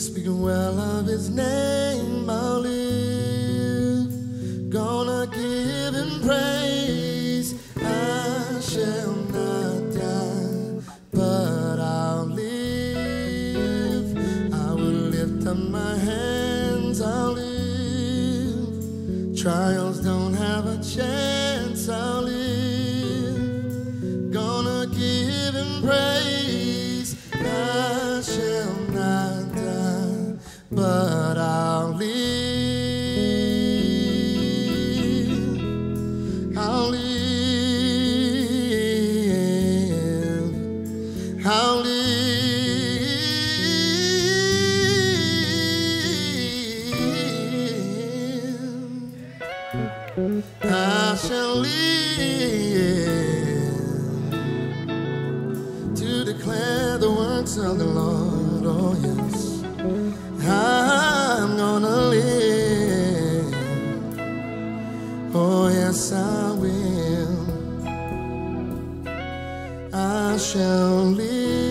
to speak well of his name. I'll live, gonna give him praise. I shall not die, but I'll live. I will lift up my hands. I'll live. Trials don't have a chance. But I'll live. I'll live. I'll live. I shall live to declare the works of the Lord. Oh, yes. Oh, yes, I will. I shall live.